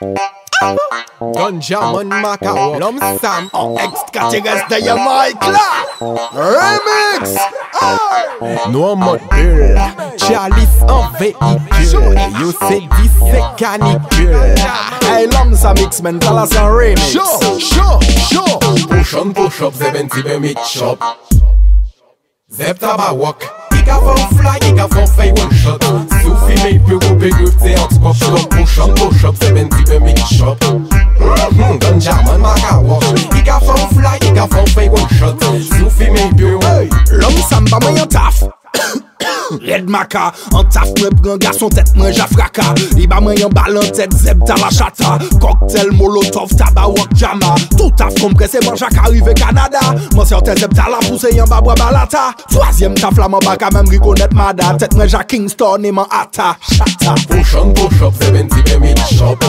L'homme Sam, là Remix en mode Chalice en véhicule, you c'est 17 canicule. Hey là c'est un remix Show, show, show, push on push up, zeben tibe mix shop. Zep tabawak, ika fon fly, ika fon fay one shot. Soufi me pe go pe grip te skop skop, push on push up, shop Ganja man maka wos I ka fan fly, i ka fan fey one shot Sou fi men pyo Lom samba mwen yon taf Red maka, an taf mwen pran gason tet mwen jafraka I ba mwen yon balan tet zeb tala chata Koktel, molotov, taba wak jama Tout taf komprese man jak arrive Kanada Mwen se yon te zeb tala puse yon babwa balata Troasyem taf la man baka men rikonet mada Tet mwen jak Kingston e man ata Chata Pochon, pochon, se benti men min chop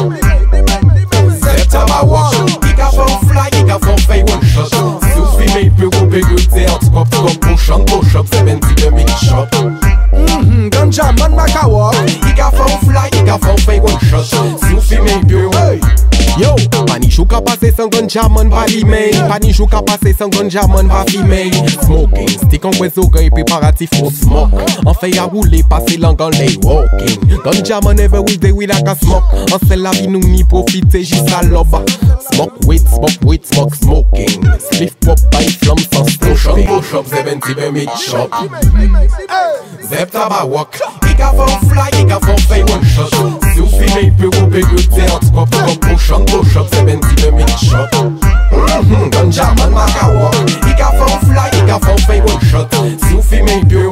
ka pase san ganja man pa li men Panichou ka pase san man pa fi Smoking, stick an kwe zogay preparatif for smoke An fey a roule, pase langan lay walking Ganja man every weekday we like a smoke An sel la vi nou ni profite jisa lob Smoke weed, smoke weed, smoke smoking Spliff pop by flum san stopping Push up, zeben tibe mix shop Zep tabawak Ika fon fly, ika fon fay one shot Soufi me pe go pe grip te out skop skop Push on push up, shop Mhm, Ganja man Macao Ika fon fly, ika fon fay one shot. Soufi me pe go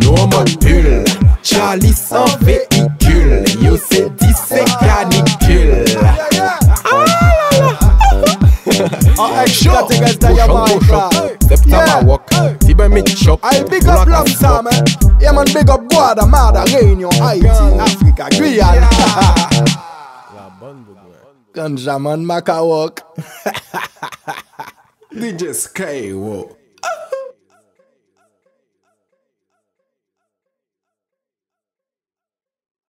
Nou an mod bulle Chalice en véhicule. Yo se di se canicule. An Jamaïque push là up. Zep tabawak Tibe mix shop I big up Black Lam Sam, eh? Yeah man, big up Guatemala, Réunion, Haïti, Africa, Guyane. Ganja man Macao DJ Skywalk